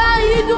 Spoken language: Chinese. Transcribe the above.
大一